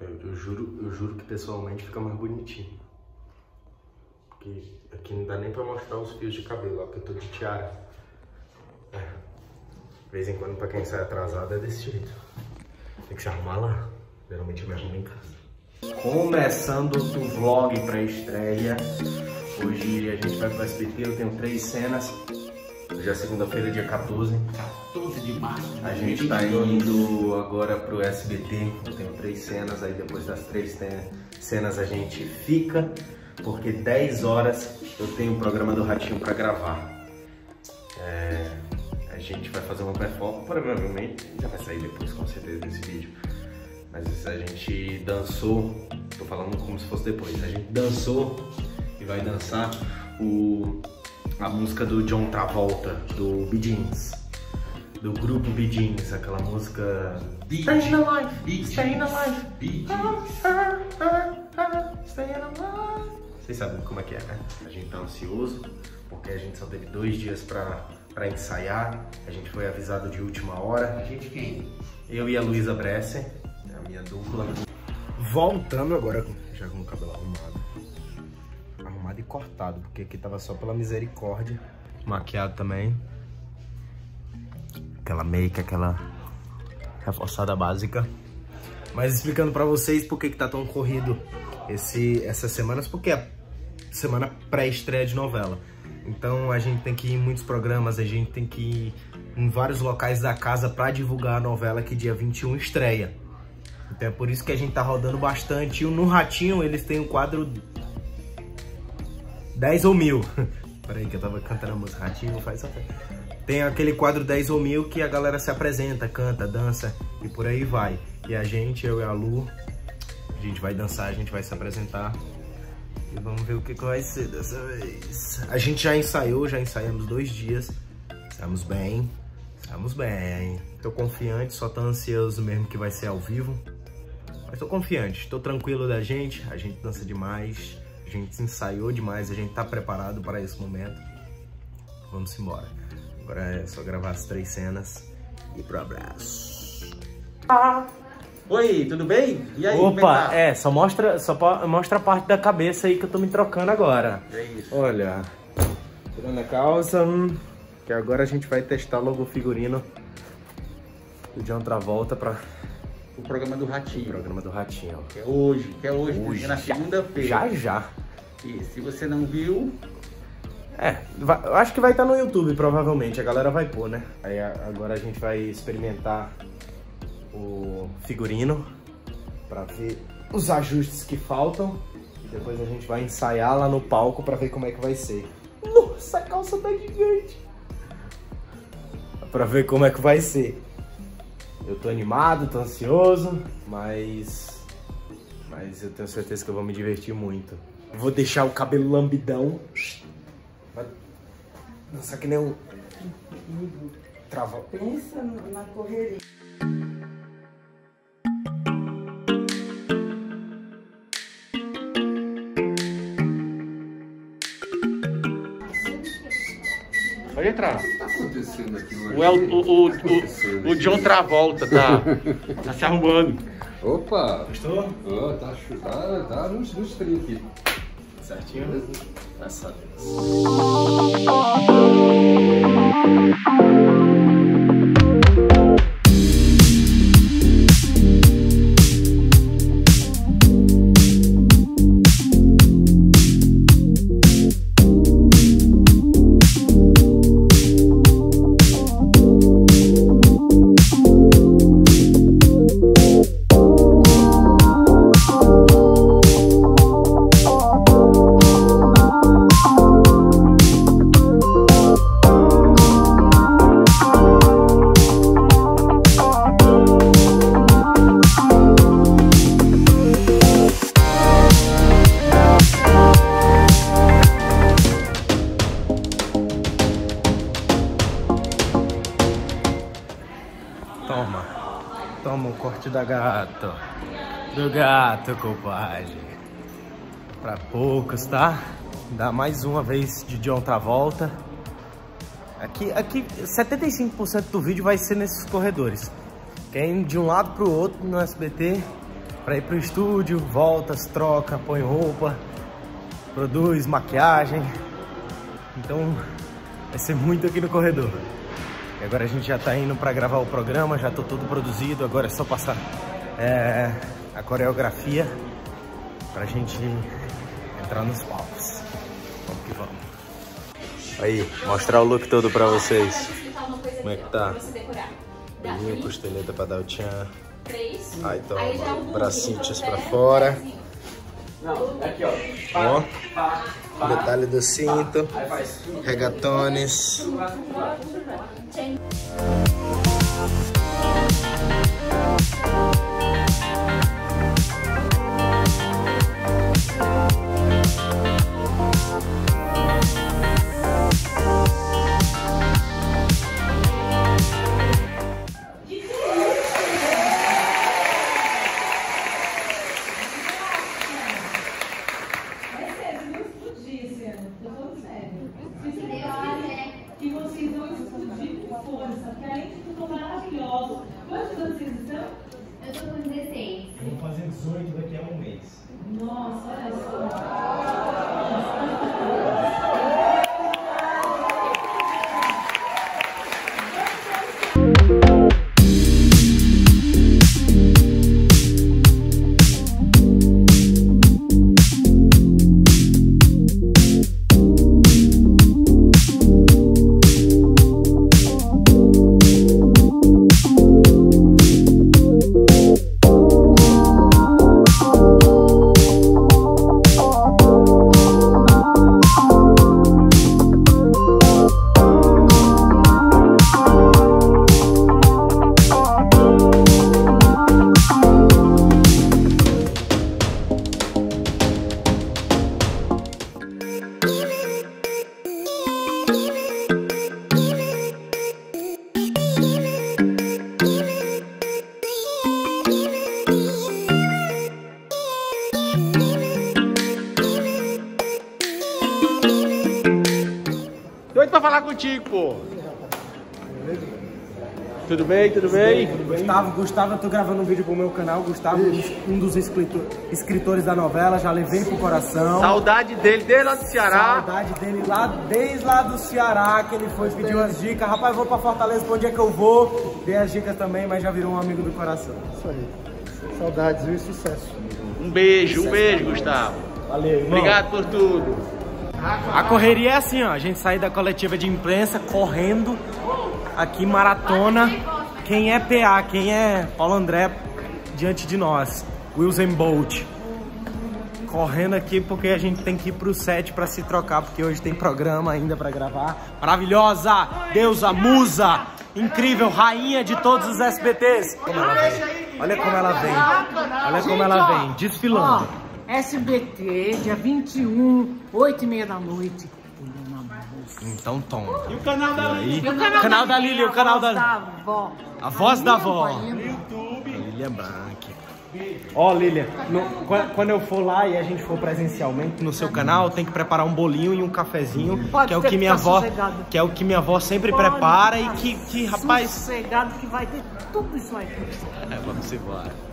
Eu, eu juro, eu juro que pessoalmente fica mais bonitinho. Porque aqui não dá nem pra mostrar os fios de cabelo, ó, que eu tô de tiara. É. De vez em quando, pra quem sai atrasado, é desse jeito. Tem que se arrumar lá. Geralmente eu me arrumo em casa. Começando o vlog pra estreia. Hoje a gente vai pro SBT, eu tenho três cenas. Hoje é segunda-feira, dia 14. 14 de março. A gente tá indo agora pro SBT. Eu tenho três cenas, aí depois das três cenas a gente fica, porque 10 horas eu tenho o programa do Ratinho pra gravar. É, a gente vai fazer uma performance, provavelmente já vai sair depois com certeza desse vídeo. Mas a gente dançou, tô falando como se fosse depois, a gente dançou e vai dançar o a música do John Travolta, do Bee Gees. Do grupo Bee Gees, aquela música... Bee Gees. alive, Bee Gees. alive. Bee Ah, Gees. ah, ah, ah, staying alive. Vocês sabem como é que é, né? A gente tá ansioso, porque a gente só teve dois dias pra, pra ensaiar. A gente foi avisado de última hora. A gente quem? Eu e a Luísa Bresser, a minha dupla. Voltando agora, já com o cabelo arrumado. Cortado, porque aqui tava só pela misericórdia. Maquiado também. Aquela make, aquela reforçada básica. Mas explicando pra vocês por que, que tá tão corrido esse, essas semanas, porque é semana pré-estreia de novela. Então a gente tem que ir em muitos programas, a gente tem que ir em vários locais da casa pra divulgar a novela que dia 21 estreia. Então é por isso que a gente tá rodando bastante. E no Ratinho eles têm um quadro 10 ou mil. Peraí que eu tava cantando a música Ratinho, faz só. Tem aquele quadro 10 ou mil que a galera se apresenta, canta, dança e por aí vai. E a gente, eu e a Lu, a gente vai dançar, a gente vai se apresentar. E vamos ver o que, que vai ser dessa vez. A gente já ensaiou, já ensaiamos dois dias. Estamos bem, estamos bem. Tô confiante, só tô ansioso mesmo que vai ser ao vivo. Mas tô confiante, tô tranquilo da gente, a gente dança demais, a gente ensaiou demais, a gente tá preparado para esse momento. Vamos embora. Agora é só gravar as três cenas e pro abraço. Oi, tudo bem? E aí, é Opa, tá? é, só mostra, só mostra a parte da cabeça aí que eu tô me trocando agora. É isso. Olha, tirando a calça, hum, que agora a gente vai testar logo o figurino do John Travolta para O programa do o Ratinho. programa do Ratinho. Que é hoje, que é hoje, Hoje, é na segunda-feira. Já já. E se você não viu, É, vai- eu acho que vai estar no YouTube, provavelmente. A galera vai pôr, né? Aí agora a gente vai experimentar o figurino pra ver os ajustes que faltam. E depois a gente vai ensaiar lá no palco pra ver como é que vai ser. Nossa, a calça tá gigante! Pra ver como é que vai ser. Eu tô animado, tô ansioso, mas. Mas eu tenho certeza que eu vou me divertir muito. Vou deixar o cabelo lambidão. Vai dançar que nem um. Trava. Pensa na correria. Pode entrar. O que tá acontecendo aqui hoje? O, El- o, o, O que tá acontecendo o, o John Travolta tá, tá se arrumando. Opa! Gostou? Ó, tá, tá, tá nos, nos trinques aqui. Certinho? Graças a Deus. Toma. Toma o corte da gato. Do gato, compadre. Pra poucos, tá? Dá mais uma vez de John Travolta. Aqui, aqui 75% do vídeo vai ser nesses corredores. Quem de um lado pro outro no SBT pra ir pro estúdio, volta, se troca, põe roupa, produz maquiagem. Então vai ser muito aqui no corredor. E agora a gente já tá indo pra gravar o programa, já tô tudo produzido, agora é só passar é, a coreografia pra gente entrar nos palcos. Vamos que vamos. Aí, mostrar o look todo pra vocês. Como é que tá? Bolinho, costeleta pra dar o tchan. Aí toma, bracinhos pra fora. Ó, detalhe do cinto, regatones. E Doido pra falar contigo, pô. Tudo bem, tudo bem? Gustavo, Gustavo, eu tô gravando um vídeo pro meu canal. Gustavo, um dos escritor- escritores da novela, já levei pro coração. Saudade dele, desde lá do Ceará. Saudade dele lá, desde lá do Ceará, que ele foi, pediu as dicas. Rapaz, vou pra Fortaleza, pra onde é que eu vou? Dei as dicas também, mas já virou um amigo do coração. Isso aí. Saudades e sucesso. Um beijo, um beijo, Gustavo. Valeu, irmão. Obrigado por tudo. A correria é assim, ó. A gente sai da coletiva de imprensa correndo aqui, maratona. Quem é PA, quem é Paulo André diante de nós. Wilson Bolt. Correndo aqui porque a gente tem que ir pro set pra se trocar, porque hoje tem programa ainda pra gravar. Maravilhosa! Deusa, musa! Incrível, rainha de todos os SBTs. Como ela vem. Olha como ela vem. Olha como ela vem, desfilando. SBT, dia 21, 8 e meia da noite. A. Então toma. E o canal da E o canal da Lili, o canal voz da- avó. A voz da avó. Ainda. Lilian Branque. Ó, Lilian, no- quan- quando eu for lá e a gente for presencialmente no seu canal, tem que preparar um bolinho e um cafezinho, Pode que é o que minha avó, sossegado. que é o que minha avó sempre Pode prepara e que, que rapaz, Sossegado que vai ter tudo isso aí. é, vamos embora.